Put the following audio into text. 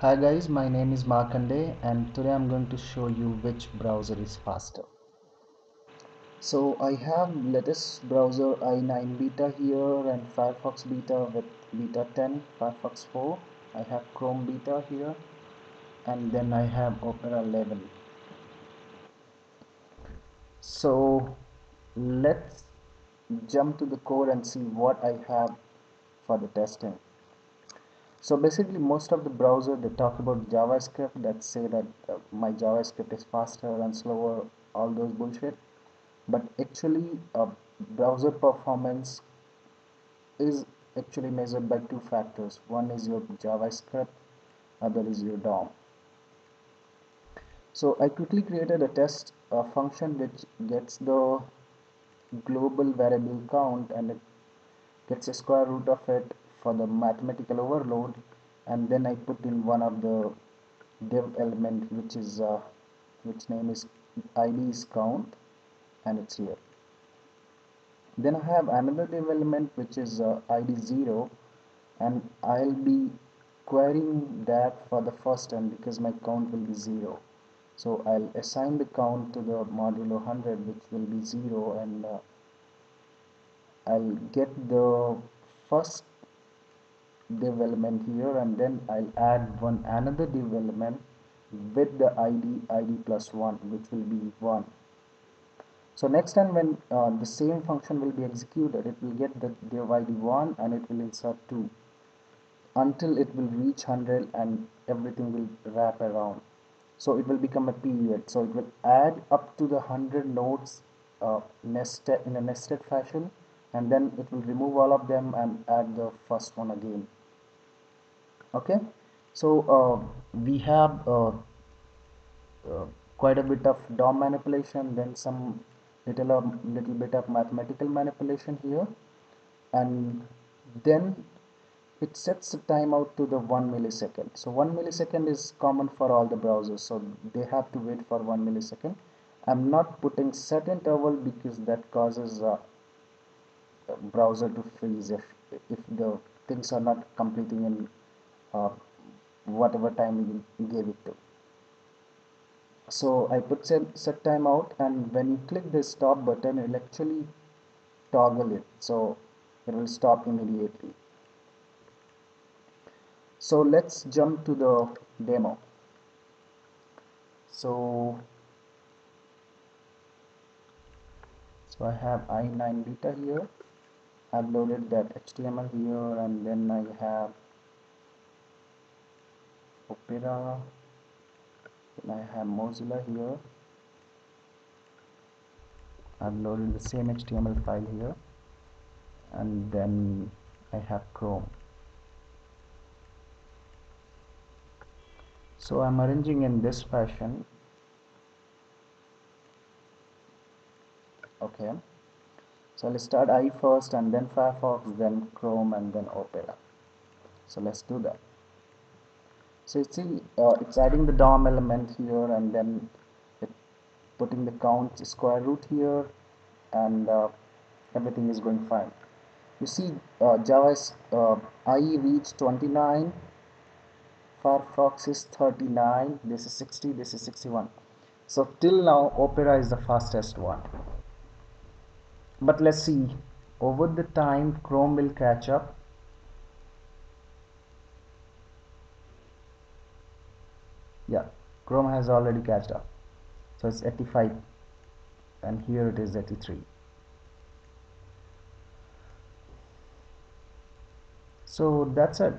Hi guys, my name is Markandey and today I'm going to show you which browser is faster. So I have latest browser IE9 beta here and Firefox beta with beta 10, Firefox 4. I have Chrome beta here and then I have Opera 11. So let's jump to the code and see what I have for the testing so basically most of the browser they talk about javascript that say that uh, my javascript is faster and slower all those bullshit. But actually uh, browser performance is actually measured by two factors. One is your javascript other is your dom. So i quickly created a test uh, function which gets the global variable count and it gets a square root of it for the mathematical overload and then I put in one of the div element which is uh, which name is id is count and it's here. Then I have another div element which is uh, id 0 and I'll be querying that for the first time because my count will be 0 so I'll assign the count to the modulo 100 which will be 0 and uh, I'll get the first div element here and then I'll add one another div element with the id id plus 1 which will be 1 so next time when uh, the same function will be executed it will get the div id 1 and it will insert 2 until it will reach 100 and everything will wrap around. So it will become a period. So it will add up to the 100 nodes uh, nested in a nested fashion and then it will remove all of them and add the first one again okay? So uh, we have uh, uh, quite a bit of DOM manipulation then some little uh, little bit of mathematical manipulation here. And then it sets the timeout to the one millisecond. So one millisecond is common for all the browsers. So they have to wait for one millisecond. I'm not putting set interval because that causes uh, browser to freeze if if the things are not completing in uh, whatever time you gave it to. So I put set, set timeout and when you click this stop button it will actually toggle it. So it will stop immediately. So let's jump to the demo. So so I have IE9 beta here. I've loaded that HTML here and then I have Opera. And I have Mozilla here? I've loaded the same HTML file here. And then I have Chrome. So I'm arranging in this fashion. Okay. So let's start I first and then Firefox then Chrome and then Opera. So let's do that so you see uh, it's adding the DOM element here and then putting the count square root here and uh, everything is going fine. You see uh, Java is uh, IE reached 29 Firefox is 39 this is 60 this is 61 so till now Opera is the fastest one. But let's see over the time Chrome will catch up yeah Chrome has already catched up so it's 85 and here it is 83 so that's it